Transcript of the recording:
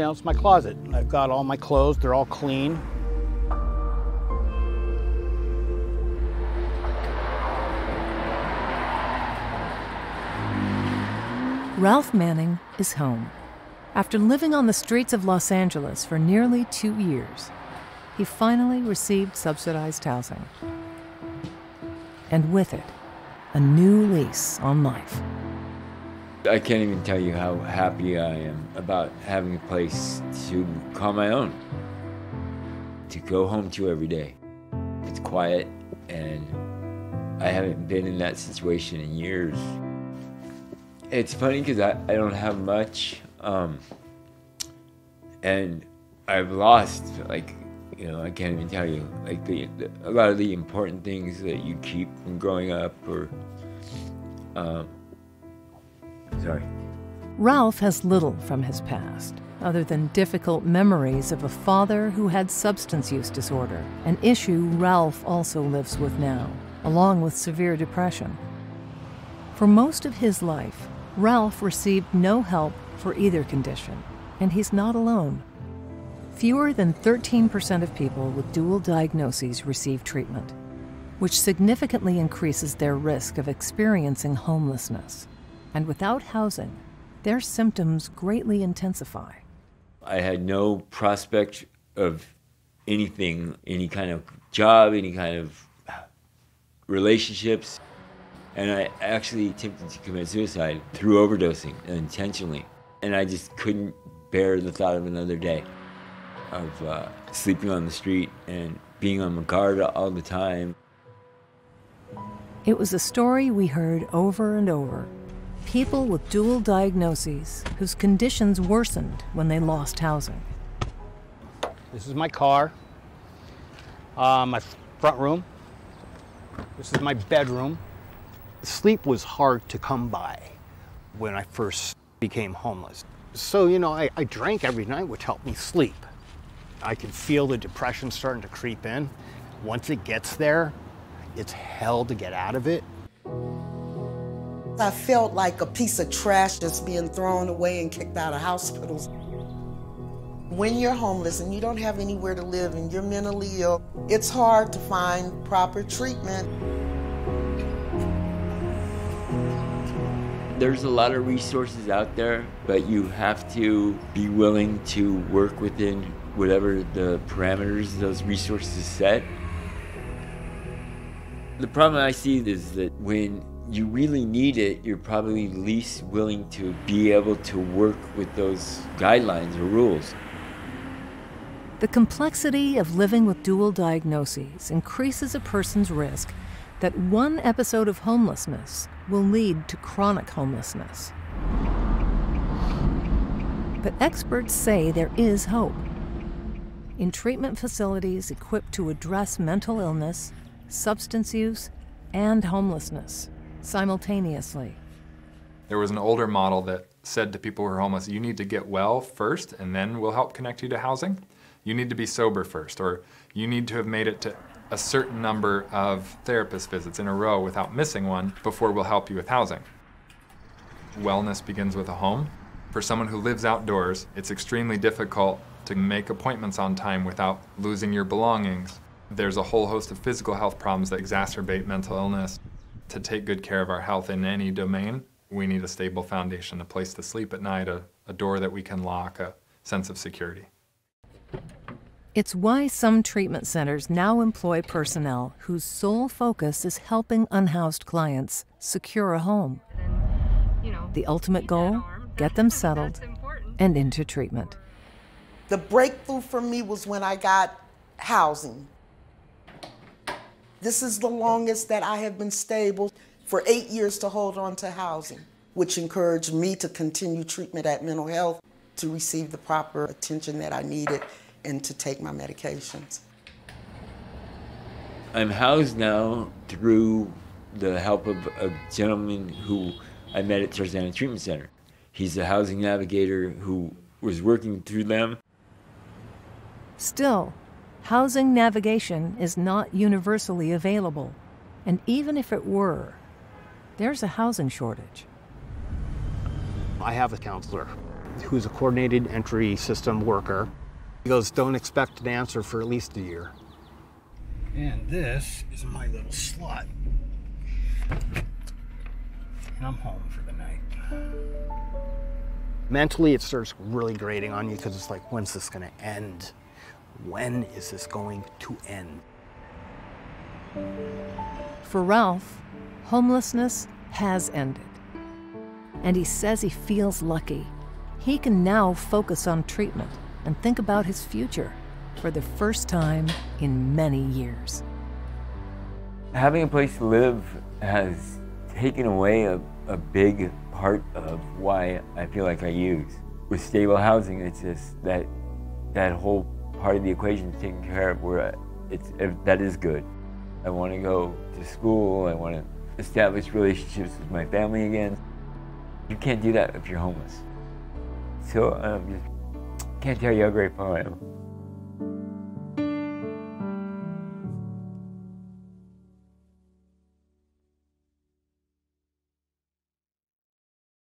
you know, it's my closet. I've got all my clothes, they're all clean. Ralph Manning is home. After living on the streets of Los Angeles for nearly two years, he finally received subsidized housing. And with it, a new lease on life. I can't even tell you how happy I am about having a place to call my own, to go home to every day. It's quiet, and I haven't been in that situation in years. It's funny because I, I don't have much, um, and I've lost, like, you know, I can't even tell you, like, the, the, a lot of the important things that you keep from growing up or. Um, Sorry. Ralph has little from his past, other than difficult memories of a father who had substance use disorder, an issue Ralph also lives with now, along with severe depression. For most of his life, Ralph received no help for either condition, and he's not alone. Fewer than 13% of people with dual diagnoses receive treatment, which significantly increases their risk of experiencing homelessness and without housing, their symptoms greatly intensify. I had no prospect of anything, any kind of job, any kind of relationships. And I actually attempted to commit suicide through overdosing intentionally. And I just couldn't bear the thought of another day of uh, sleeping on the street and being on my guard all the time. It was a story we heard over and over people with dual diagnoses whose conditions worsened when they lost housing. This is my car, uh, my front room. This is my bedroom. Sleep was hard to come by when I first became homeless. So, you know, I, I drank every night, which helped me sleep. I could feel the depression starting to creep in. Once it gets there, it's hell to get out of it. I felt like a piece of trash that's being thrown away and kicked out of hospitals. When you're homeless and you don't have anywhere to live and you're mentally ill, it's hard to find proper treatment. There's a lot of resources out there, but you have to be willing to work within whatever the parameters those resources set. The problem I see is that when you really need it, you're probably least willing to be able to work with those guidelines or rules. The complexity of living with dual diagnoses increases a person's risk that one episode of homelessness will lead to chronic homelessness. But experts say there is hope. In treatment facilities equipped to address mental illness, substance use, and homelessness simultaneously. There was an older model that said to people who are homeless, you need to get well first and then we'll help connect you to housing. You need to be sober first, or you need to have made it to a certain number of therapist visits in a row without missing one before we'll help you with housing. Wellness begins with a home. For someone who lives outdoors, it's extremely difficult to make appointments on time without losing your belongings. There's a whole host of physical health problems that exacerbate mental illness to take good care of our health in any domain, we need a stable foundation, a place to sleep at night, a, a door that we can lock, a sense of security. It's why some treatment centers now employ personnel whose sole focus is helping unhoused clients secure a home. The ultimate goal get them settled and into treatment. The breakthrough for me was when I got housing. This is the longest that I have been stable for eight years to hold on to housing, which encouraged me to continue treatment at mental health, to receive the proper attention that I needed, and to take my medications. I'm housed now through the help of a gentleman who I met at Tarzana Treatment Center. He's a housing navigator who was working through them. Still, housing navigation is not universally available. And even if it were, there's a housing shortage. I have a counselor who's a coordinated entry system worker. He goes, don't expect an answer for at least a year. And this is my little slot. And I'm home for the night. Mentally, it starts really grating on you because it's like, when's this going to end? When is this going to end? For Ralph, homelessness has ended. And he says he feels lucky. He can now focus on treatment and think about his future for the first time in many years. Having a place to live has taken away a, a big part of why I feel like I use. With stable housing, it's just that that whole part of the equation is taken care of where it's, that is good. I want to go to school, I want to establish relationships with my family again. You can't do that if you're homeless. So I um, just can't tell you grateful I am.